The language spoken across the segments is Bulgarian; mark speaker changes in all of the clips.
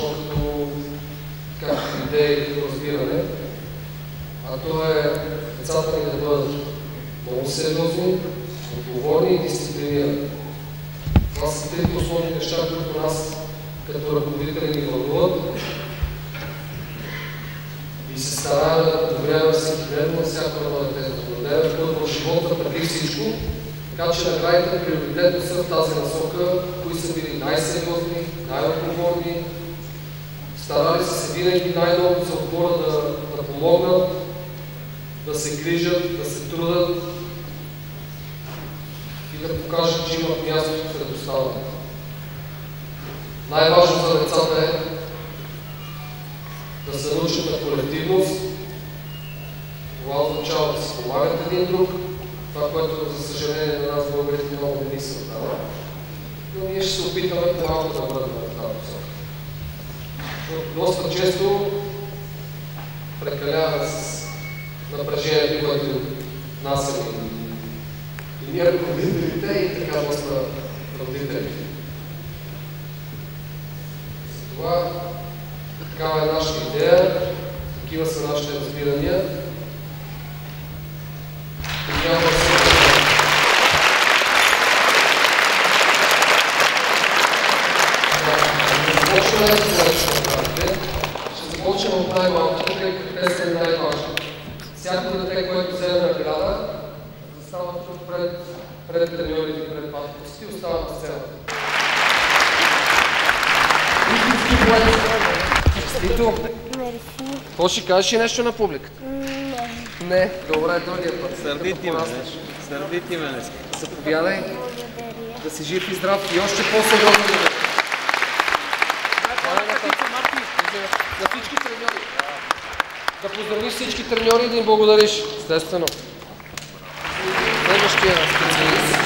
Speaker 1: като както идея и като разбиране. А то е децата ни да бъдат много сериозни, отговорни и дисциплинирани. Това са трите основни неща, които нас като ръководители ни вълнуват и се старая да подобряваме всеки ден на всяко едно дете, да път в живота преди всичко, така че наградите приоритетно са в тази насока, кои са били най-сериозни, най-отговорни, старали са се винаги най-много за отбора да, да помогнат, да се грижат, да се трудат и да покажат, че имат място сред останалите. Най-важно за децата е да се научат на колективност. Това означава да си помагат един друг. Това, което, за съжаление, на нас българите много не ни се дава. Но ние ще се опитаме малко да бъдем в тази посока. Доста често прекаляваме с напрежението, което насели и ние ръководителите и така доста родители. Затова Такава е нашата идея, такива са нашите разбирания. Най-малките, тъй като те са най-важни. Всяко дете, което вземе награда, застава тук пред, пред треньорите, пред патките и остава на сцената. Истински поет. Честито! Какво ще кажеш и нещо на публиката?
Speaker 2: Не.
Speaker 1: Не, добре, другия път.
Speaker 3: Сърди ти ме,
Speaker 1: Като
Speaker 3: не.
Speaker 1: пораснеш.
Speaker 3: Сърди ти ме.
Speaker 1: Заповядай да си жив и здрав и още по-сериозно. да бъдеш. На всички треньори. Да поздравиш всички треньори и да им благодариш. Естествено. Следващия специалист.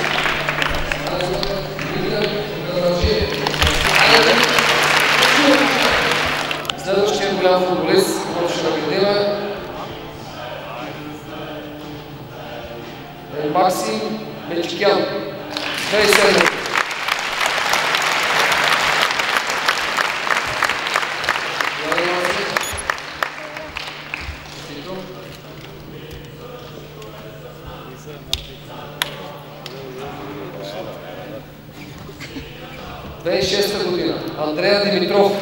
Speaker 1: Следващия голям футболист, наградим е Максим Мечкян. 27. Две шеста година. Андрея Димитров.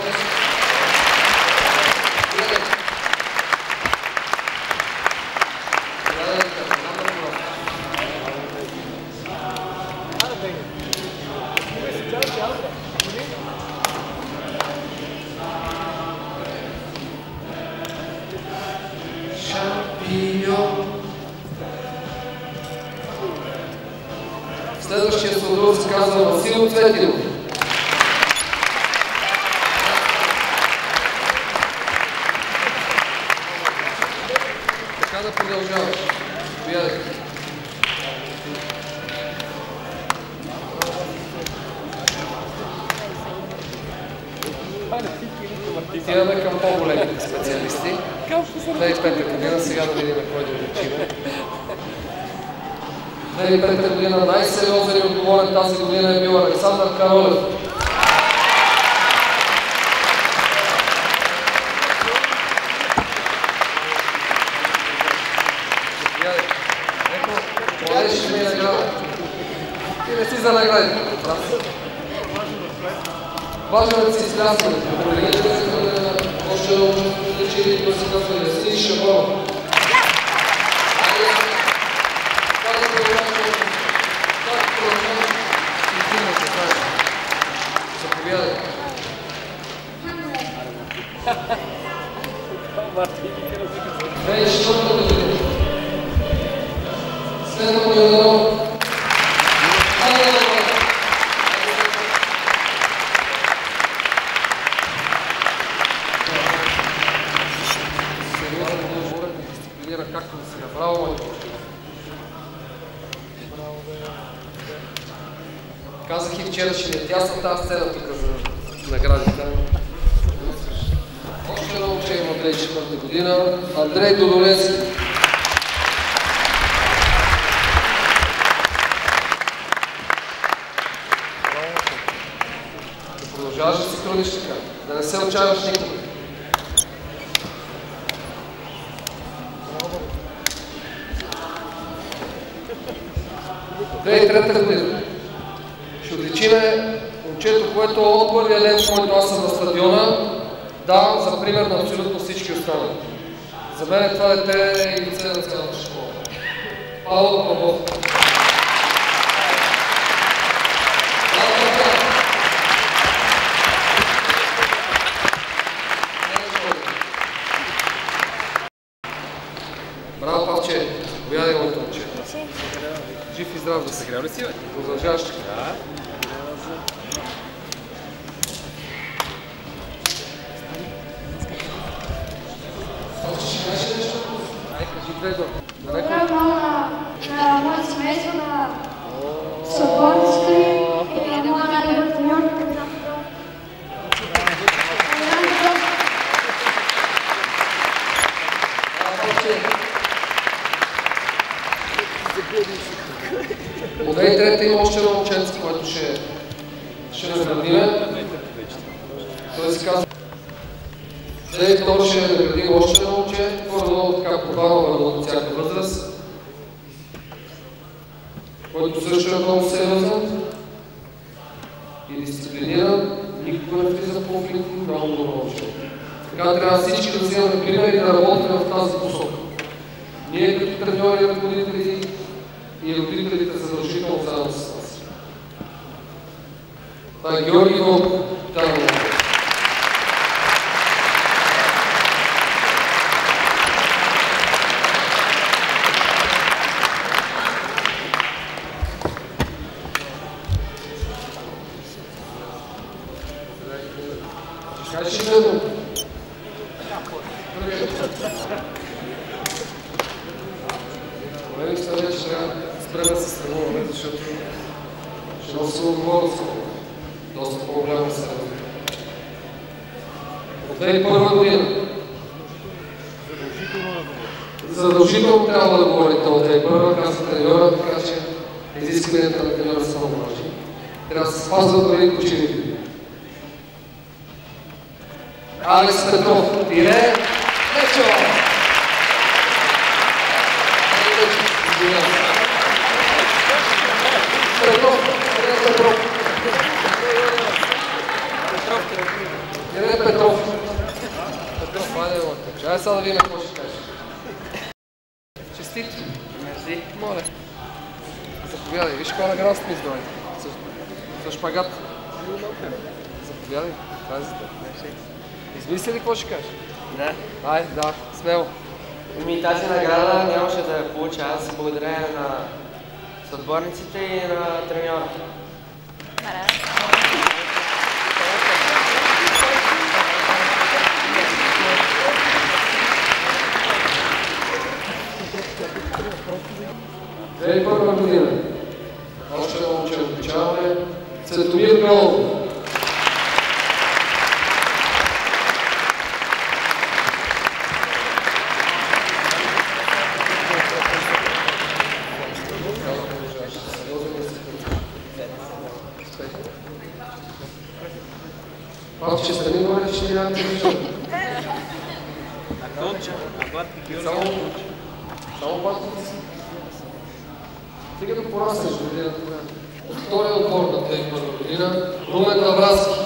Speaker 1: Отиваме към по-големите специалисти. 2005 година, сега да видим кой да уличиме. 2005 година най-сериозен и отговорен тази година е бил Александър Каролев. Ти не си за награди. Важно да си излязваме. Определите се да още да ученик, който се казва Ясин тази сцена тук за наградите. Още едно момче има Андрей четвърта година. Андрей Додолевски. Да продължаваш да си трудиш така. Да не се отчаяваш никога. Две и трета година. Ще отличиме момчето, което от първия ден, който аз съм на стадиона, давам за пример на абсолютно всички останали. За мен това дете е и лице на цялата школа. Павел Павлов. Браво, Павче! Моето момче. Жив и здрав да се си, бе. Продължаваш. Да. 2003 има още едно момченце, което ще, ще наградиме. Той се казва 2002 ще наградим още едно момче, горе-долу така по-бавно от всяка възраст, който също е много сериозен и дисциплиниран, никога не влиза в конфликт, много добро момче. Така трябва всички да вземаме пример и да работим в тази посока. Ние като треньори, ръководители и родителите задължително заедно с нас. Това е Георги Вълков, там Кажи следно. Колеги, сега вече трябва да спрем да се срамуваме, защото ще носим отговорност. Доста по-голяма се От 2001 година. Задължително трябва да говорите от 2001, каза треньора, така че изискванията на треньора са много важни. Трябва да се спазват дори учените. Алекс Петров, тире, Лечо! Петров, Тире Петров. Тире Петров. Петров, айде, лъка. Чай сега да видим какво ще кажеш. Честит. Мерси. Моля. Заповядай, виж каква награда сме издали. С- С шпагат. Заповядай, това е за теб. Измисли ли какво ще кажеш?
Speaker 4: Да.
Speaker 1: Ай, да, смело.
Speaker 4: Ами тази награда нямаше да я получа аз благодарение на съотборниците и на треньора.
Speaker 1: Две Цветомир Белов. Папче, страни горе, че няма да виждам. Само, само патките От втория отбор на 2001 година, Румен Навраски.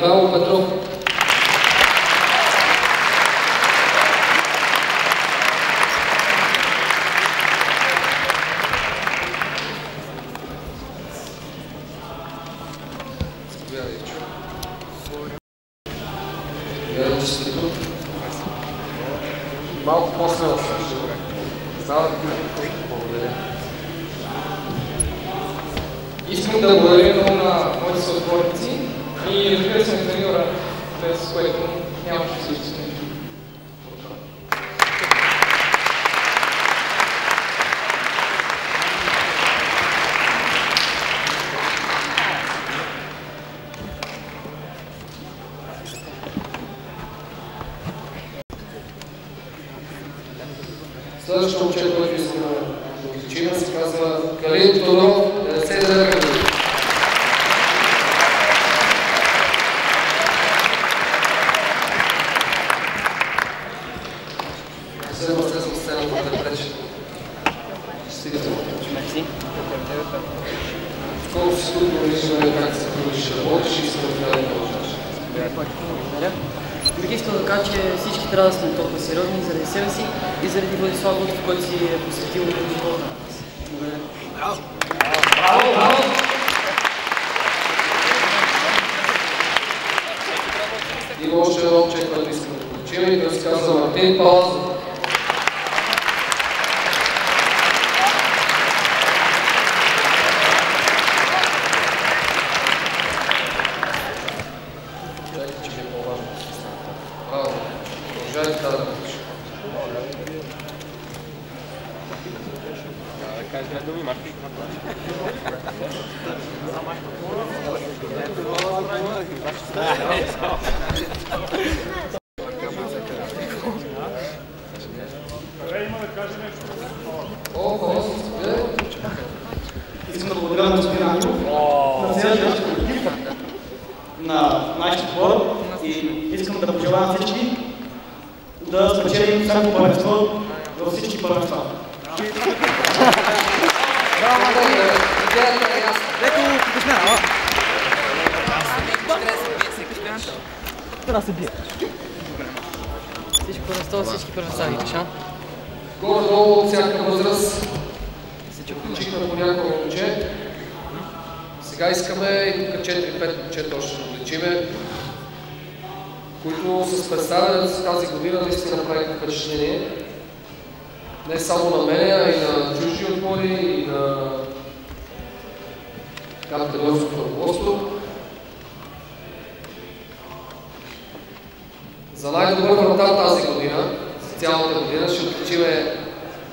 Speaker 5: 还有五分钟
Speaker 1: Следващото момче,
Speaker 5: което искаме да
Speaker 1: отличим, се казва Калин Тодоров, 97 години.
Speaker 6: Всички
Speaker 7: първенства,
Speaker 6: всички първенства видиш, а?
Speaker 1: Горе-долу всяка възраст се включихме по някое момче. Сега искаме и тук 4-5 момчета още да обличиме, които с представянето с тази година наистина направиха впечатление. Не само на мен, а и на чужди отбори, и на капиталионското ръководство. За най-добър вратар тази година, за цялата година, ще отличиме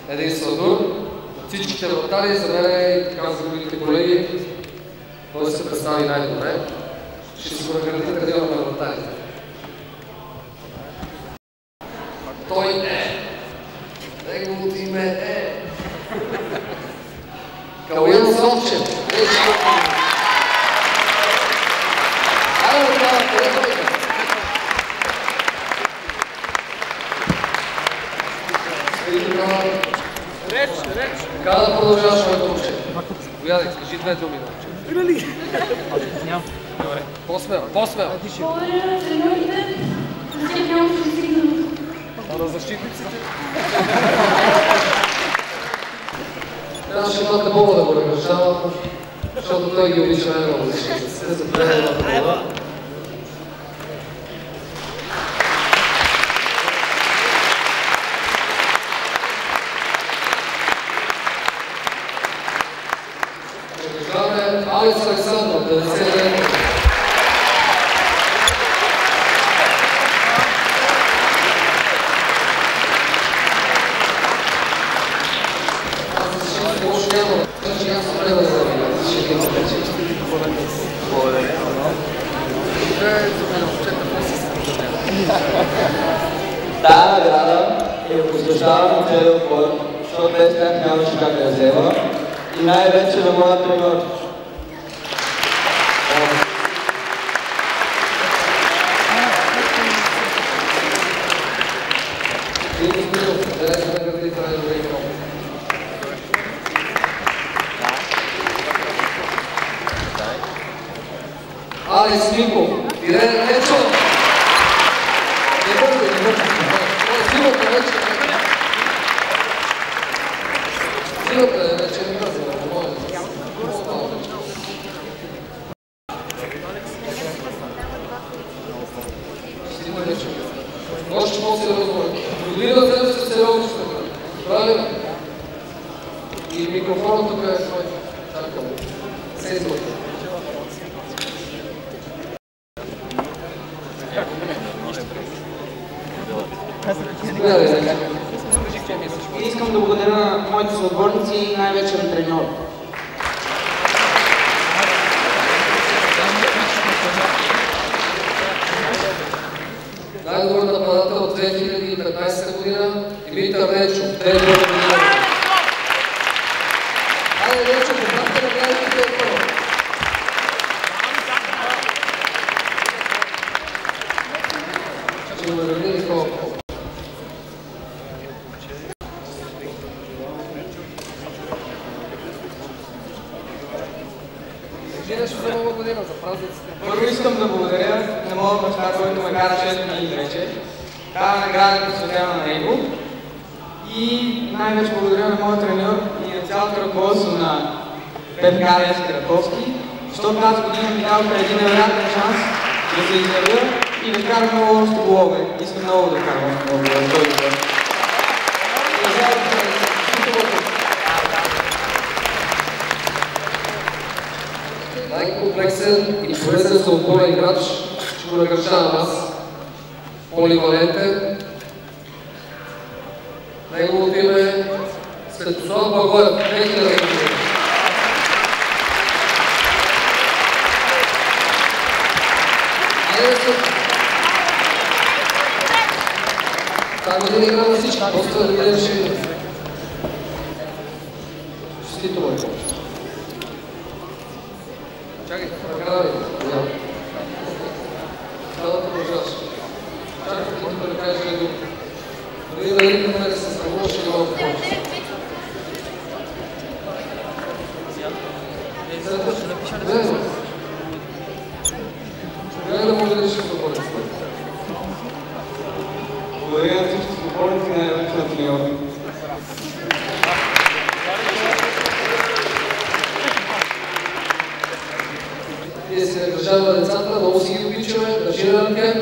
Speaker 1: един Сладур. От всичките вратари, за мен е, и така за другите колеги, той се представи най-добре. Ще се го наградите кадилът вратарите. Той е. Неговото име е. Калуян Сончев. Е, Така да продължаваш моето момче. Поядай, скажи две думи на момче.
Speaker 6: Има ли? Нямам. Добре.
Speaker 1: По-смело, по-смело.
Speaker 3: Благодаря на треньорите, за тях да стигна.
Speaker 1: А на защитниците? Трябваше малко Боба да го награждава, защото той ги обича най-много. Се запрема на това. Силата е вече не бързай, не може. Стига вече. Още по-сериозно. Година следваща сериозно ще бъде. Правилно? И микрофонът тук е свой. Чакам. Сейзвайте. Заповядайте.
Speaker 8: И искам да благодаря на моите съотборници и най-вече на треньор.
Speaker 1: Най-добър нападател от 2015 година Димитър Нечо. Две добър година. Хайде, Нечо, поправка на границите е първо. Ще го нареди Никола Попов. Кажи нещо за нова година, за празниците.
Speaker 5: Първо искам да благодаря на моя баща, който ме кара 6 години вече. Тази награда е посветена на него. И най-вече благодаря на моя треньор и на цялото ръководство на ПФК Левски Раковски, защото тази година ми даваха един невероятен шанс да се изявя и да вкарам много още голове. Искам много да вкарам още много голове. Той добър.
Speaker 1: Най-комплексен и полезен съотборен играч ще го награждавам аз. Поливалентен. Неговото име е Светослав Благоев. 2000 година. Айде да се- Тази година игра на всички. Доста да видим ще видим. Честито, мой коч. Чакай, награда ли? Да. Това да продължаваш. Чакай, ти да кажеш нещо. Дори да ритъмът да се страхуваше и малко повече. Гледай, бе. Гледай да може да решиш да бъде.
Speaker 5: Благодаря на всички съотборници, най-вече на треньора.
Speaker 1: Ние си награждаваме децата, много си ги обичаме, държим на тях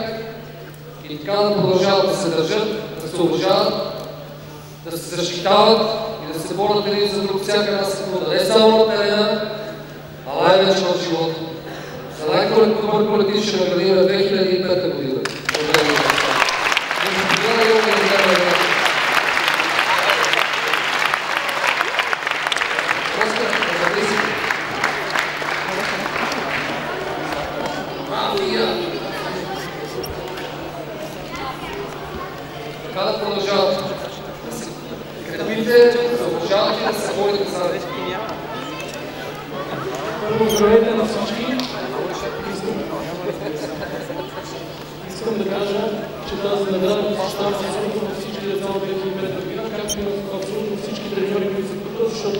Speaker 1: и така да продължават да се държат, да се уважават, да се защитават и да се борят един за друг всяка една секунда. Не само на терена, а най-вече в живота. За колектив ще наградим 2005 година. Благодаря ви. Заповядайте, уважаеми гости. Оскар, заповядайте си. Браво, Ия! Така да продължават. Да се крепите, да уважавате и да се борите за нас.
Speaker 7: Първо, здравейте на всички. Искам да кажа, че тази абсолютно на всички деца от 2005 година, както и на абсолютно всички треньори, които са тук, защото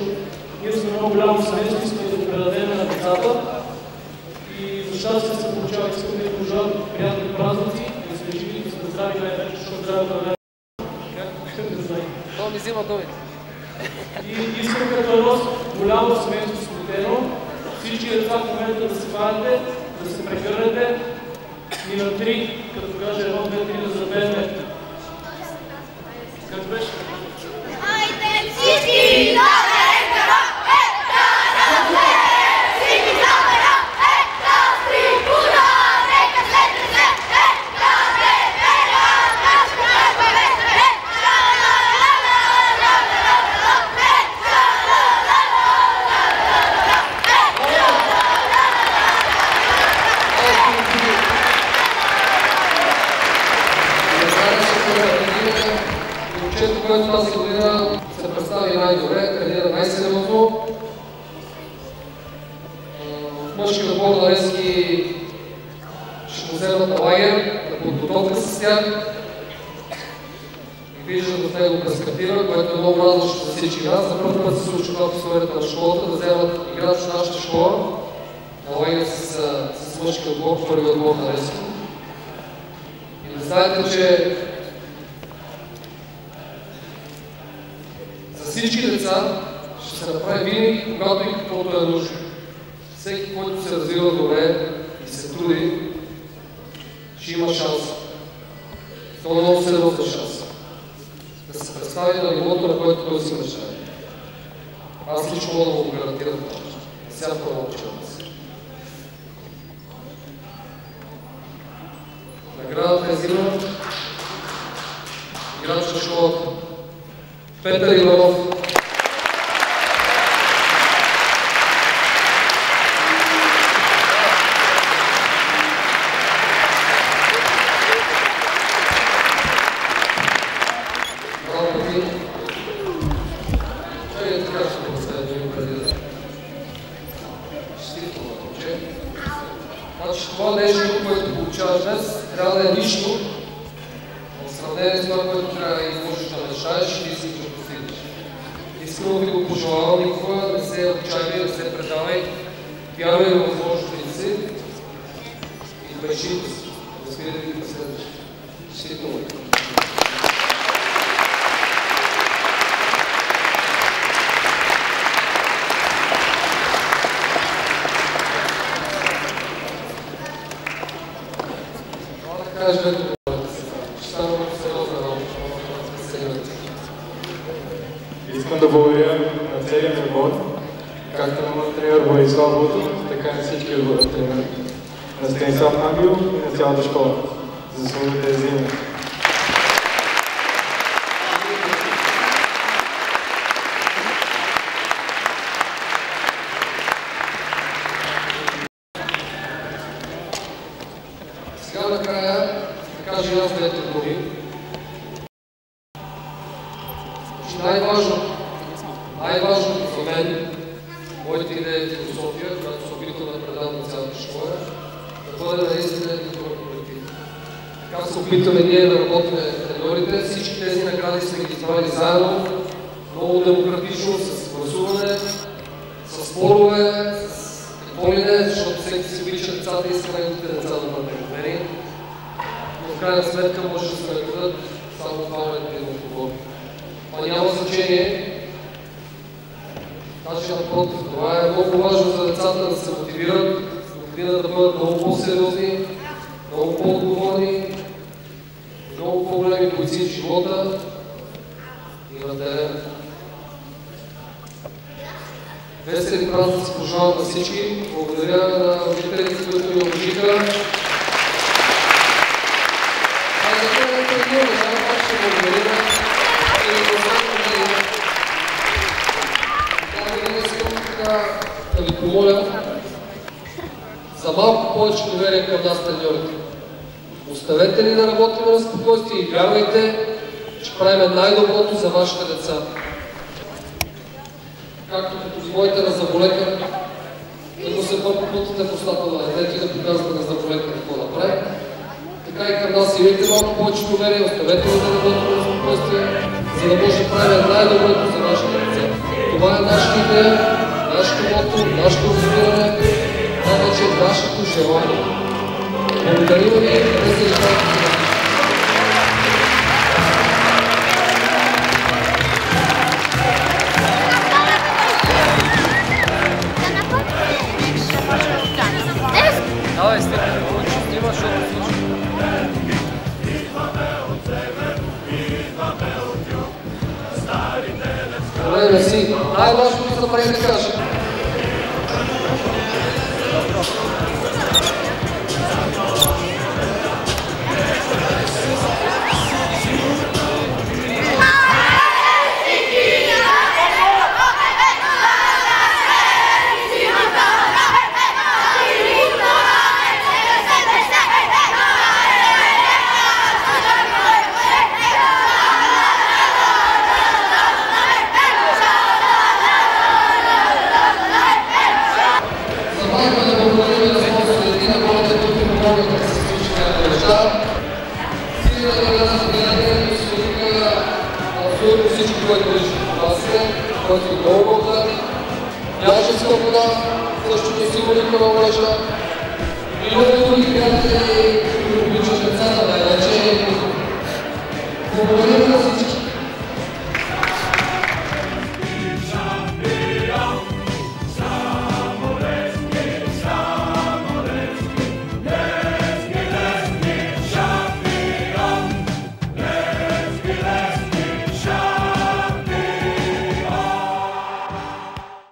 Speaker 7: ние сме много голямо семейство, искаме да предадем на децата. И защото щастие се получава, искам да пожелавам приятни празници, да сме живи, да сме здрави най-вече, защото е най Както не знаете.
Speaker 1: То ми взима думите.
Speaker 7: И искам като рост голямо семейство сплотено, всички деца в момента да се хванете, да се прегърнете и на три, като каже едно, две, три, да запеем. Как беше?
Speaker 3: Айде всички на рекара, е, да, да, е, всички на рекара, е, да, трибуна, нека се тресе, е, да, да, е, да, наша кръва, е, е, да, ла, ла, ла, ла, ла, ла, ла, е, да, ла, ла, ла, ла, ла, ла, е, да, ла,
Speaker 1: Не знае се кой е година. Момчето, което тази година се представи най-добре, тренира най-сериозно. В мъжки отбор на Лески ще му вземат на лагер, на подготовка с тях. И виждат в него прескатива, което е много радващо за всички нас. За първ път се случва това в историята на школата, да вземат играч в нашата школа на лагер с, с мъжки отбор, първи отбор на Лески. И да знаете, че за всички деца ще се направи винаги, когато и каквото е нужно. Всеки, който се развива добре и се труди, ще има шанс. Е много сериозен шанс. Да се представи на нивото, на което той си мечтае. Аз лично мога да го гарантирам това. Всяко едно момче. Наградата е взима играч школата. Петър Иванов. Браво ти. Той е така ще го оставя да ми преди да. Честито, момче. Значи това нещо, което получаваш днес, трябва да е нищо в сравнение с това, което трябва и можеш да мечтаеш и искаш да постигнеш. Искрено ви го пожелавам, никога не се отчаивай, не се предавай, вярвай в възможностите си и мечтите си. Разбирайте ги преследваш. Това да кажа, ще стана много сериозна работа. Сериозна.
Speaker 9: Искам да благодаря на целия ми отбор, както на моят тренер Борислав Бутов, така и на всички отбори тренери, на Станислав Ангел и на цялата школа. Заслугите е взимане.
Speaker 1: Сега накрая да кажа и аз двете думи. Че най-важно, най-важното за мен, моята идея и философия, която се опитвам да предам на цялата школа, е да бъде наистина един добър колектив. Така се опитваме ние да работим треньорите. Всички тези награди сме ги избрали заедно, много демократично, с гласуване, с спорове, с какво ли не, защото всеки си обича децата и иска неговите деца да бъдат размери. Но в крайна сметка може да се наградат само двамата един отговор. Това няма значение. Значи напротив, това е много важно за децата да се мотивират, година да бъдат много по-сериозни, много по-отговорни, много по-големи бойци в живота и на терена. Весели празници пожелавам на всички. Благодаря на родителите, които ми уважиха. А за това не тренираме, само пак ще да ви помоля за малко повече доверие към нас, треньорите. Оставете ни да работим на спокойствие и вярвайте, че правим най-доброто за вашите деца както като своите на заболекар, като се пътите в устата на детето и да показвате на прави. Така и към нас имайте малко повече доверие, оставете да работим на спокойствие, за да може да правим най-доброто за нашите деца. Това е нашата идея, нашето мото, нашето разбиране, най-вече обаче вашето желание. Благодарим ви, резултатите.
Speaker 6: Давай,
Speaker 1: Мерси. Най-важното да прави да кажа.